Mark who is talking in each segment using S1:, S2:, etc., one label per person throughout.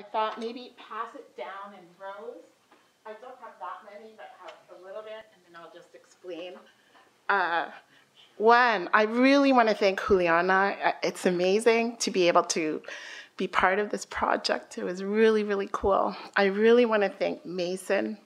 S1: I thought maybe pass it down in rows. I don't have that many, but have a little bit, and then I'll just explain. Uh, one, I really want to thank Juliana. It's amazing to be able to be part of this project. It was really, really cool. I really want to thank Mason.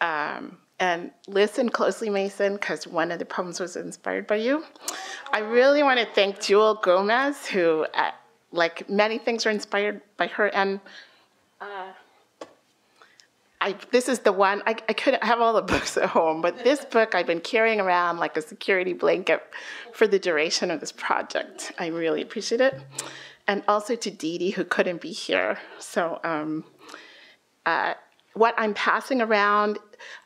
S1: Um, and listen closely, Mason, because one of the poems was inspired by you. I really want to thank Jewelle Gomez, who, uh, like many things, are inspired by her. And uh, I, this is the one, I, I couldn't have all the books at home, but this book I've been carrying around like a security blanket for the duration of this project. I really appreciate it. And also to Dee Dee, who couldn't be here. So, um, uh, what I'm passing around,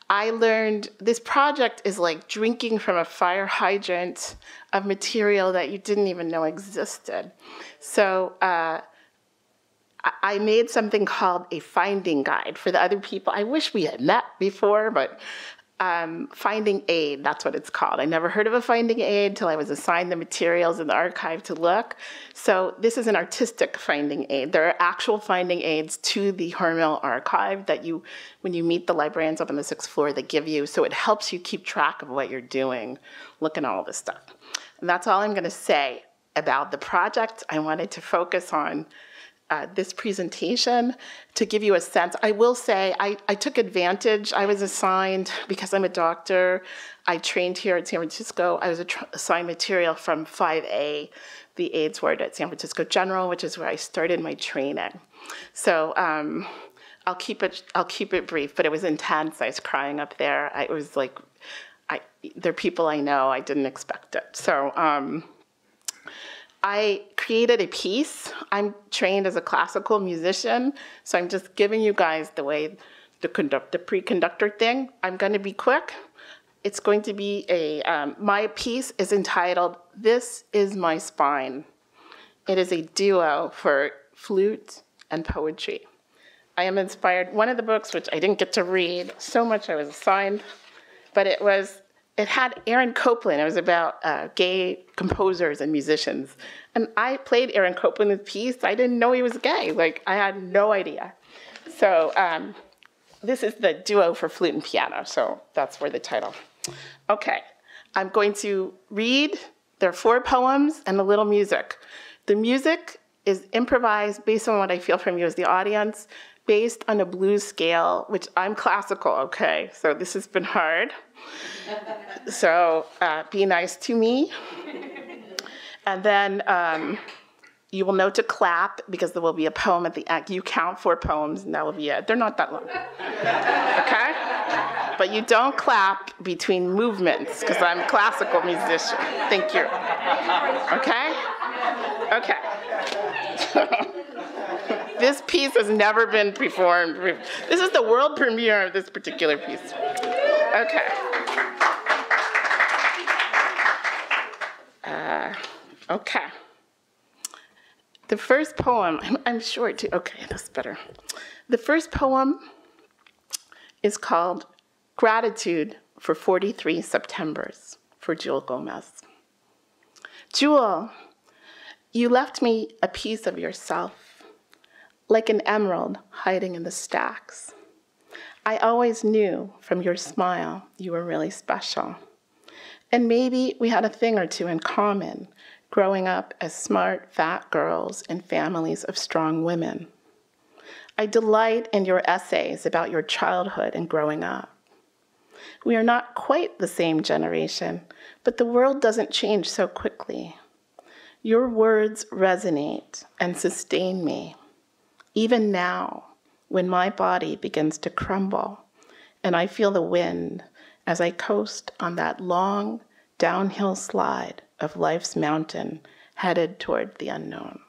S1: I learned this project is like drinking from a fire hydrant of material that you didn't even know existed. So, uh, I- I made something called a finding guide for the other people. I wish we had met before, but um, finding aid, that's what it's called. I never heard of a finding aid until I was assigned the materials in the archive to look. So this is an artistic finding aid. There are actual finding aids to the Hormel archive that you, when you meet the librarians up on the sixth floor, they give you. So it helps you keep track of what you're doing, looking at all this stuff. And that's all I'm gonna say about the project. I wanted to focus on uh, this presentation to give you a sense. I will say I, I took advantage. I was assigned, because I'm a doctor, I trained here at San Francisco. I was assigned material from 5A, the AIDS ward at San Francisco General, which is where I started my training. So um, I'll keep it. I'll keep it brief, but it was intense. I was crying up there. I, it was like, I, they're people I know. I didn't expect it. So. Um, I created a piece. I'm trained as a classical musician, so I'm just giving you guys the way the conduct, the pre-conductor thing. I'm going to be quick. It's going to be a. Um, my piece is entitled "This Is My Spine." It is a duo for flute and poetry. I am inspired. One of the books, which I didn't get to read, so much I was assigned, but it was it had Aaron Copland. It was about uh, gay composers and musicians. And I played Aaron Copland's piece. I didn't know he was gay. Like, I had no idea. So, um, this is the duo for flute and piano. So, that's where the title. Okay, I'm going to read. There are four poems and a little music. The music is improvised based on what I feel from you as the audience, based on a blues scale, which I'm classical, okay? So, this has been hard. So uh, be nice to me. And then um, you will know to clap because there will be a poem at the end. You count four poems and that will be it. They're not that long. Okay? But you don't clap between movements because I'm a classical musician. Thank you. Okay? Okay. this piece has never been performed. This is the world premiere of this particular piece. Okay. Uh, okay. The first poem, I'm, I'm short too. Okay, that's better. The first poem is called Gratitude for 43 Septembers for Jewelle Gomez. Jewelle, you left me a piece of yourself, like an emerald hiding in the stacks. I always knew from your smile you were really special. And maybe we had a thing or two in common, growing up as smart, fat girls in families of strong women. I delight in your essays about your childhood and growing up. We are not quite the same generation, but the world doesn't change so quickly. Your words resonate and sustain me, even now when my body begins to crumble and I feel the wind as I coast on that long downhill slide of life's mountain headed toward the unknown.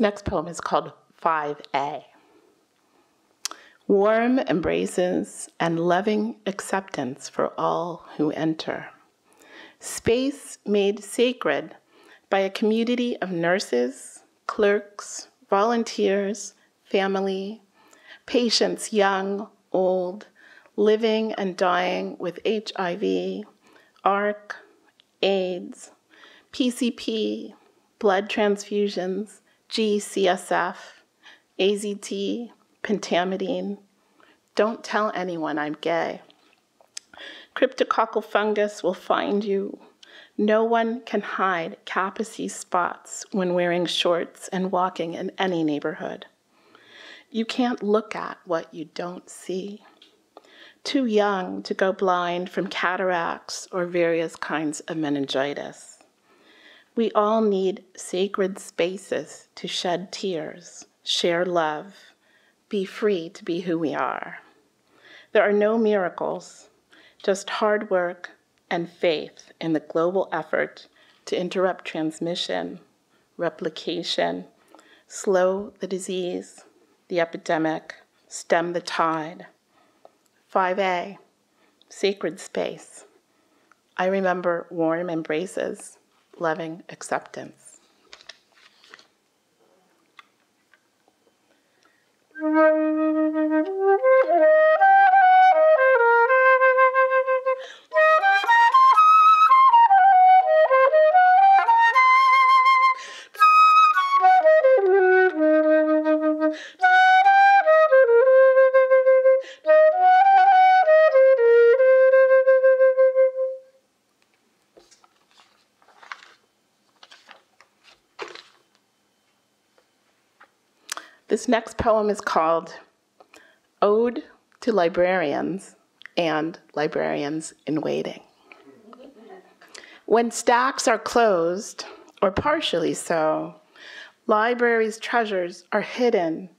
S1: Next poem is called 5A. warm embraces, and loving acceptance for all who enter. Space made sacred by a community of nurses, clerks, volunteers, family, patients young, old, living and dying with HIV, ARC, AIDS, PCP, blood transfusions, GCSF, AZT, pentamidine. Don't tell anyone I'm gay. Cryptococcal fungus will find you. No one can hide Kaposi spots when wearing shorts and walking in any neighborhood. You can't look at what you don't see. Too young to go blind from cataracts or various kinds of meningitis. We all need sacred spaces to shed tears, share love, be free to be who we are. There are no miracles, just hard work and faith in the global effort to interrupt transmission, replication, slow the disease, the epidemic, stem the tide. 5A, sacred space. I remember warm embraces, loving acceptance. This next poem is called Ode to Librarians and Librarians in Waiting. When stacks are closed, or partially so, libraries' treasures are hidden.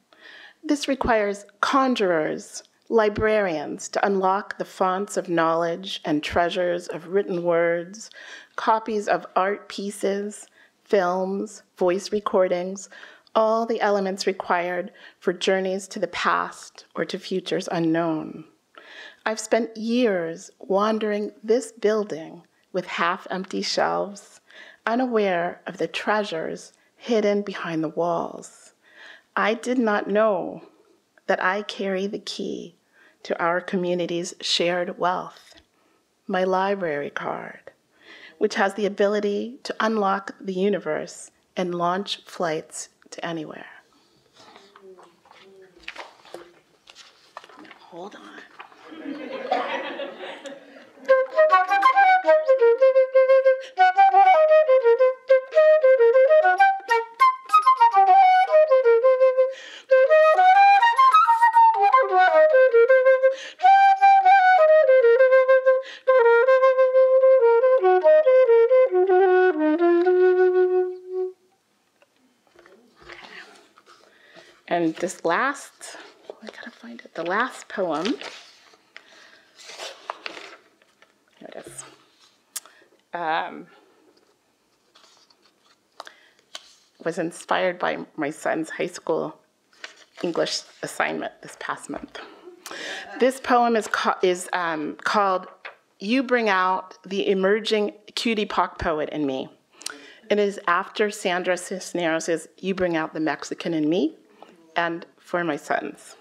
S1: This requires conjurers, librarians to unlock the fonts of knowledge and treasures of written words, copies of art pieces, films, voice recordings, all the elements required for journeys to the past or to futures unknown. I've spent years wandering this building with half empty shelves, unaware of the treasures hidden behind the walls. I did not know that I carry the key to our community's shared wealth, my library card, which has the ability to unlock the universe and launch flights to anywhere. Now, hold on. And this last, I gotta find it, the last poem, here it is. Um, was inspired by my son's high school English assignment this past month. This poem is, ca- is um, called You Bring Out the Emerging QTPOC Poet in Me. It is after Sandra Cisneros' You Bring Out the Mexican in Me and for my sons.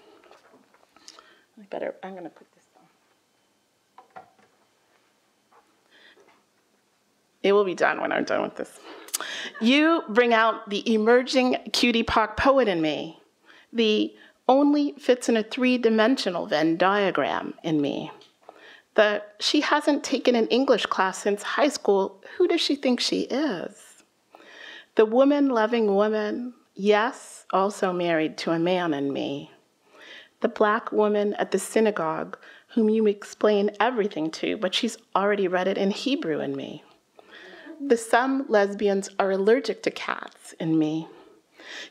S1: I better, I'm going to put this down. It will be done when I'm done with this. You bring out the emerging QTPOC poet in me, the only fits in a three dimensional Venn diagram in me. The she hasn't taken an English class since high school. Who does she think she is? The woman loving woman, yes, also married to a man in me. The black woman at the synagogue, whom you explain everything to, but she's already read it in Hebrew in me. The some lesbians are allergic to cats in me.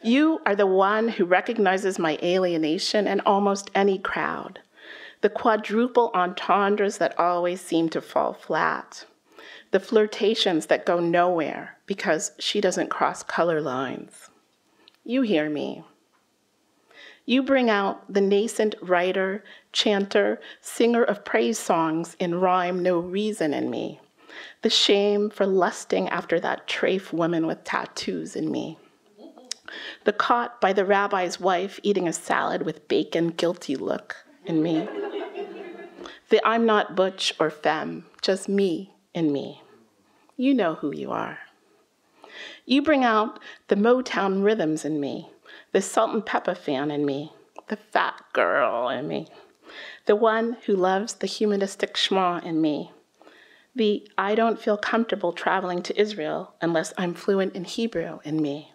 S1: You are the one who recognizes my alienation in almost any crowd, the quadruple entendres that always seem to fall flat, the flirtations that go nowhere because she doesn't cross color lines. You hear me. You bring out the nascent writer, chanter, singer of praise songs in rhyme no reason in me. The shame for lusting after that trafe woman with tattoos in me. The caught by the rabbi's wife eating a salad with bacon guilty look in me. The I'm not butch or femme, just me in me. You know who you are. You bring out the Motown rhythms in me, the Salt-N-Pepa fan in me, the fat girl in me, the one who loves the humanistic schma in me, the I don't feel comfortable traveling to Israel unless I'm fluent in Hebrew in me,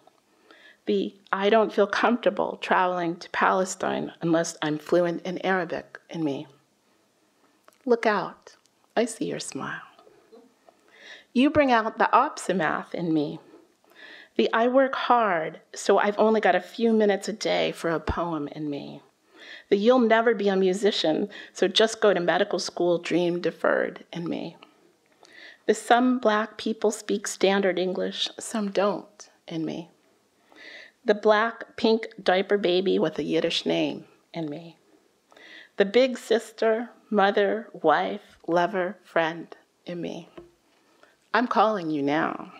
S1: the I don't feel comfortable traveling to Palestine unless I'm fluent in Arabic in me. Look out, I see your smile. You bring out the opsimath in me, the I work hard, so I've only got a few minutes a day for a poem in me. The you'll never be a musician, so just go to medical school dream deferred in me. The some black people speak standard English, some don't in me. The black pink diaper baby with a Yiddish name in me. The big sister, mother, wife, lover, friend in me. I'm calling you now.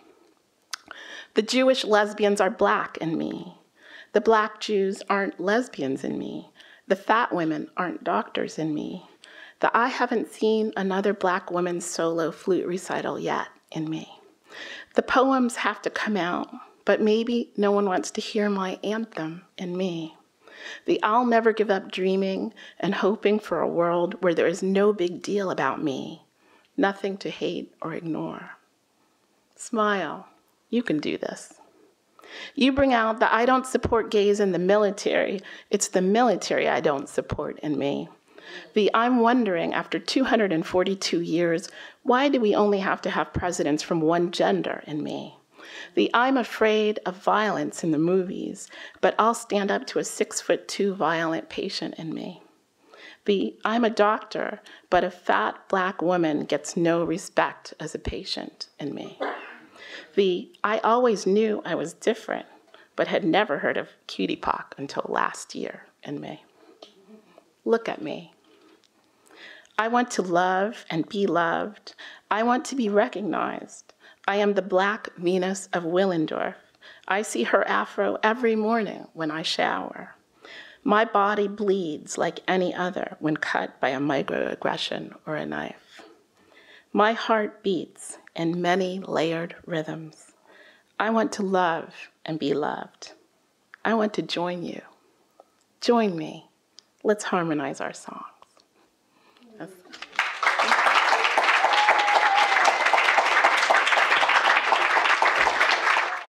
S1: The Jewish lesbians are black in me. The black Jews aren't lesbians in me. The fat women aren't doctors in me. The I haven't seen another black woman's solo flute recital yet in me. The poems have to come out, but maybe no one wants to hear my anthem in me. The I'll never give up dreaming and hoping for a world where there is no big deal about me, nothing to hate or ignore. Smile. You can do this. You bring out that I don't support gays in the military. It's the military I don't support in me. The I'm wondering, after 242 years, why do we only have to have presidents from one gender in me? The I'm afraid of violence in the movies, but I'll stand up to a six foot two violent patient in me. The I'm a doctor, but a fat black woman gets no respect as a patient in me. The I always knew I was different, but had never heard of QT until last year in May. Look at me. I want to love and be loved. I want to be recognized. I am the black Venus of Willendorf. I see her afro every morning when I shower. My body bleeds like any other when cut by a microaggression or a knife. My heart beats in many layered rhythms. I want to love and be loved. I want to join you. Join me. Let's harmonize our songs. Yes.